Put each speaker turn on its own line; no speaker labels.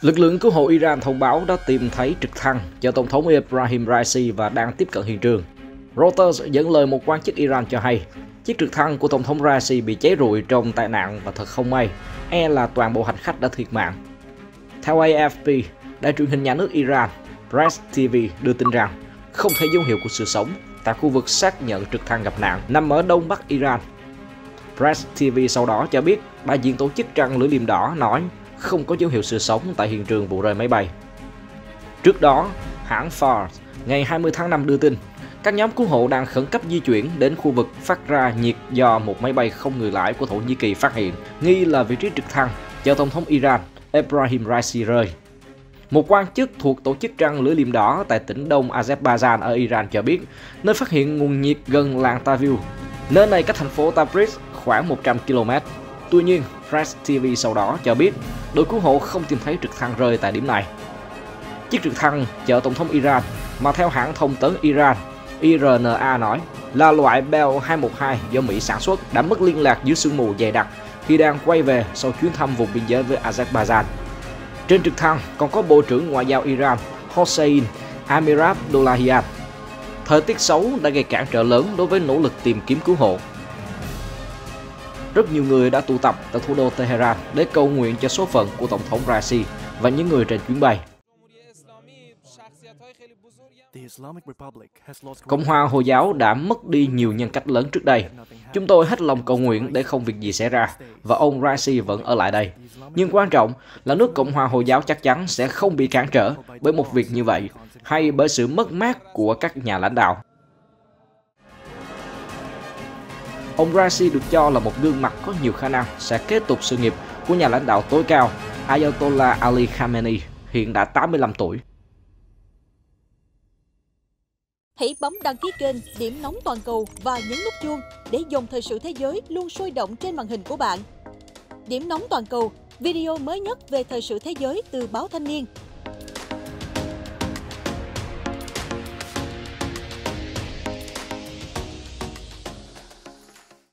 Lực lượng cứu hộ Iran thông báo đã tìm thấy trực thăng cho Tổng thống Ibrahim Raisi và đang tiếp cận hiện trường. Reuters dẫn lời một quan chức Iran cho hay, chiếc trực thăng của Tổng thống Raisi bị cháy rụi trong tai nạn và thật không may, e là toàn bộ hành khách đã thiệt mạng. Theo AFP, đài truyền hình nhà nước Iran, Press TV đưa tin rằng không thấy dấu hiệu của sự sống tại khu vực xác nhận trực thăng gặp nạn nằm ở đông bắc Iran. Press TV sau đó cho biết đại diện tổ chức Trăng Lưỡi Liềm Đỏ nói không có dấu hiệu sự sống tại hiện trường vụ rơi máy bay. Trước đó, hãng Fars ngày 20 tháng 5 đưa tin các nhóm cứu hộ đang khẩn cấp di chuyển đến khu vực phát ra nhiệt do một máy bay không người lái của Thổ Nhĩ Kỳ phát hiện, nghi là vị trí trực thăng do Tổng thống Iran Ebrahim Raisi rơi. Một quan chức thuộc tổ chức trăng lưỡi liềm đỏ tại tỉnh đông Azerbaijan ở Iran cho biết, nơi phát hiện nguồn nhiệt gần làng Tavil. Nơi này cách thành phố Tabriz khoảng 100 km. Tuy nhiên, Press TV sau đó cho biết đội cứu hộ không tìm thấy trực thăng rơi tại điểm này. Chiếc trực thăng chở Tổng thống Iran mà theo hãng thông tấn Iran IRNA nói là loại Bell 212 do Mỹ sản xuất đã mất liên lạc dưới sương mù dày đặc khi đang quay về sau chuyến thăm vùng biên giới với Azerbaijan. Trên trực thăng còn có Bộ trưởng Ngoại giao Iran Hossein Amirabdollahian. Thời tiết xấu đã gây cản trở lớn đối với nỗ lực tìm kiếm cứu hộ. Rất nhiều người đã tụ tập tại thủ đô Tehran để cầu nguyện cho số phận của Tổng thống Raisi và những người trên chuyến bay. Cộng hòa Hồi giáo đã mất đi nhiều nhân cách lớn trước đây. Chúng tôi hết lòng cầu nguyện để không việc gì xảy ra, và ông Raisi vẫn ở lại đây. Nhưng quan trọng là nước Cộng hòa Hồi giáo chắc chắn sẽ không bị cản trở bởi một việc như vậy, hay bởi sự mất mát của các nhà lãnh đạo. Ông Raisi được cho là một gương mặt có nhiều khả năng sẽ kế tục sự nghiệp của nhà lãnh đạo tối cao Ayatollah Ali Khamenei, hiện đã 85 tuổi.
Hãy bấm đăng ký kênh Điểm Nóng Toàn cầu và nhấn nút chuông để dòng thời sự thế giới luôn sôi động trên màn hình của bạn. Điểm Nóng Toàn cầu, video mới nhất về thời sự thế giới từ báo Thanh niên